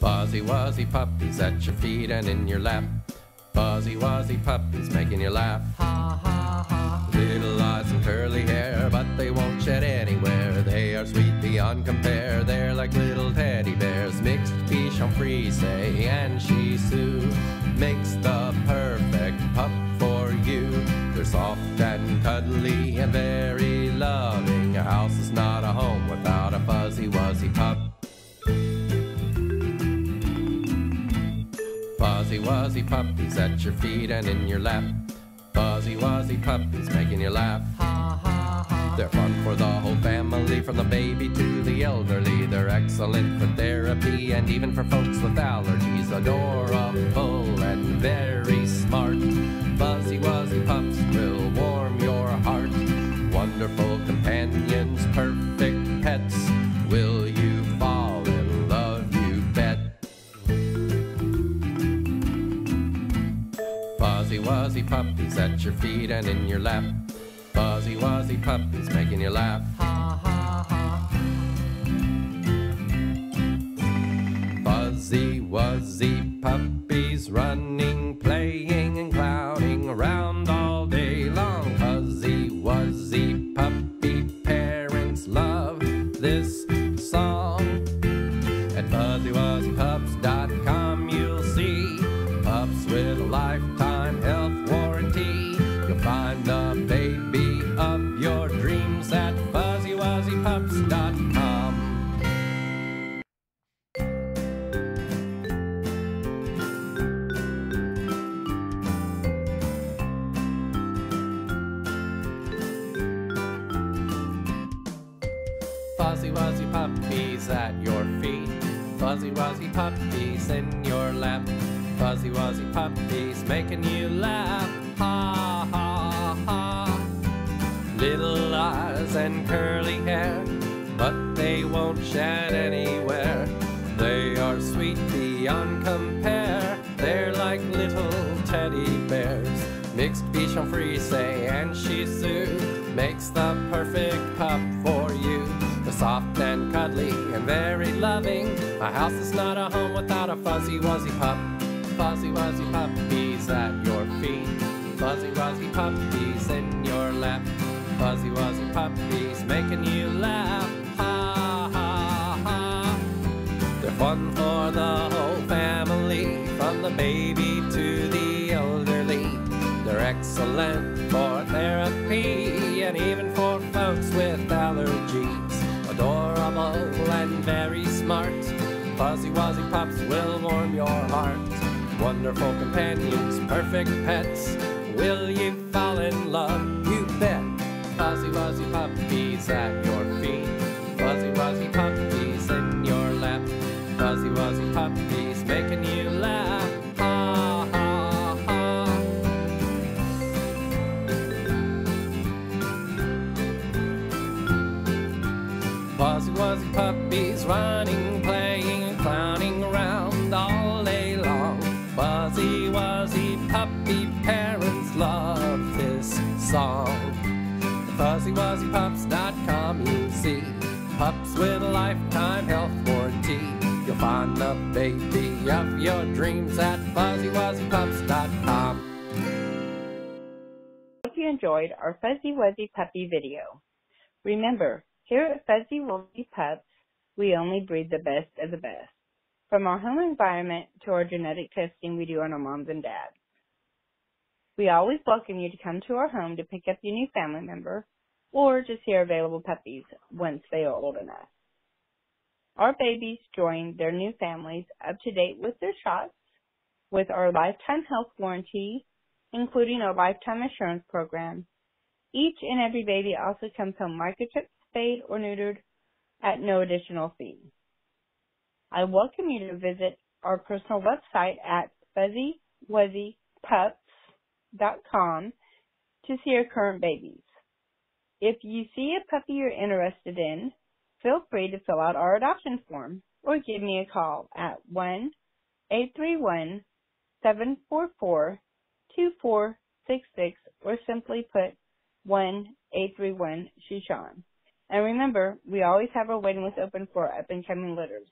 Fuzzy wuzzy puppies at your feet and in your lap. Fuzzy wuzzy puppies making you laugh. Ha ha ha. Little eyes and curly hair, but they won't shed anywhere. They are sweet beyond compare. They're like little teddy bears, mixed Bichon Frise and Shih Tzu. Makes the perfect pup for you. They're soft and cuddly and very loving. A house is not a home Fuzzy wuzzy puppies at your feet and in your lap. Fuzzy wuzzy puppies making you laugh. Ha ha ha. They're fun for the whole family, from the baby to the elderly. They're excellent for therapy and even for folks with allergies. Adorable and very smart. Fuzzy wuzzy pups will warm Fuzzy wuzzy puppies at your feet and in your lap. Fuzzy wuzzy puppies making you laugh. Ha ha ha. Fuzzy wuzzy puppies running, playing and clowning around all day long. Fuzzy wuzzy puppy parents love this song. At fuzzywuzzypups.com you'll see pups with a lifetime Fuzzy wuzzy puppies at your feet. Fuzzy wuzzy puppies in your lap. Fuzzy wuzzy puppies making you laugh. Ha ha ha. Little eyes and curly hair, but they won't shed anywhere. They are sweet beyond compare. They're like little teddy bears. Mixed Bichon Frise and Shih makes the perfect pup for you. They're soft and cuddly and very loving. A house is not a home without a fuzzy wuzzy pup. Fuzzy wuzzy puppies at your feet. Fuzzy wuzzy puppies in your lap. Fuzzy wuzzy puppies making you laugh. Fun for the whole family, from the baby to the elderly. They're excellent for therapy and even for folks with allergies. Adorable and very smart. Fuzzy wuzzy pups will warm your heart. Wonderful companions, perfect pets. Will you fall in love? Fuzzy wuzzy puppies running, playing, clowning around all day long. Fuzzy wuzzy puppy parents love this song. FuzzyWuzzyPups.com you'll see pups with a lifetime health warranty. You'll find the baby of your dreams at FuzzyWuzzyPups.com. Hope you enjoyed our Fuzzy Wuzzy Puppy video. Remember, here at Fuzzy Wuzzy Pups, we only breed the best of the best. From our home environment to our genetic testing we do on our moms and dads. We always welcome you to come to our home to pick up your new family member or to see our available puppies once they are old enough. Our babies join their new families up to date with their shots with our lifetime health warranty, including our lifetime assurance program. Each and every baby also comes home microchipped, spayed, or neutered at no additional fee. I welcome you to visit our personal website at fuzzywuzzypups.com to see our current babies. If you see a puppy you're interested in, feel free to fill out our adoption form or give me a call at 1 831 744 2466 or simply put 1 831 Shichon. And remember, we always have our waiting list open for up and coming litters.